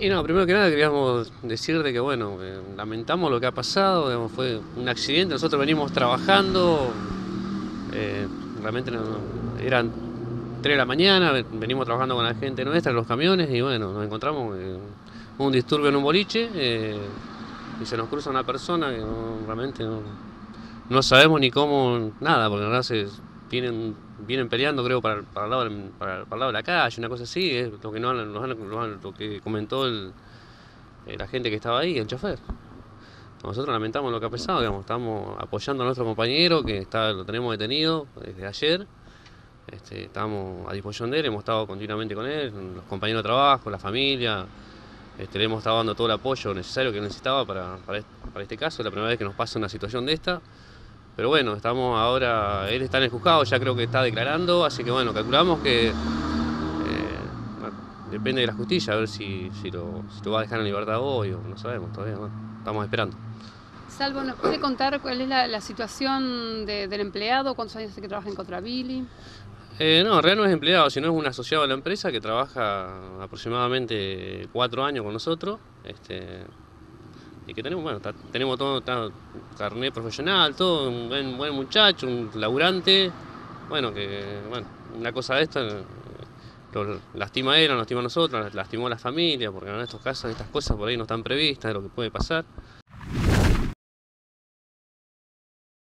Y no, primero que nada queríamos decir de que bueno, eh, lamentamos lo que ha pasado, fue un accidente, nosotros venimos trabajando, eh, realmente eran 3 de la mañana, venimos trabajando con la gente nuestra, en los camiones, y bueno, nos encontramos eh, un disturbio en un boliche y se nos cruza una persona que realmente no, sabemos ni cómo, nada, porque en verdad se vienen, vienen peleando creo para, para, el lado, para, lado de la calle, una cosa así, es lo que, no, lo que comentó el, eh, la gente que estaba ahí, el chofer. Nosotros lamentamos lo que ha pasado, estamos apoyando a nuestro compañero que está, lo tenemos detenido desde ayer. Este, estamos a disposición de él, hemos estado continuamente con él, los compañeros de trabajo, la familia. Este, le hemos estado dando todo el apoyo necesario que necesitaba para, para, este caso, es la primera vez que nos pasa una situación de esta. Pero bueno, estamos ahora, él está en el juzgado, ya creo que está declarando, así que bueno, calculamos que eh, depende de la justicia, a ver si, si, lo, va a dejar en libertad hoy o no sabemos todavía, estamos esperando. Salvo, ¿nos puede contar cuál es la, situación del empleado? ¿Cuántos años hace que trabaja en Contravili? Eh, no, en realidad no es empleado, sino es un asociado de la empresa que trabaja aproximadamente cuatro años con nosotros. Este, que tenemos, bueno, tenemos todo, carnet profesional, todo, un buen, muchacho, un laburante. Bueno, que, una cosa de esta lo lastima a él, nos lastima a nosotros, lastimó a la familia, porque en estos casos estas cosas por ahí no están previstas, de lo que puede pasar.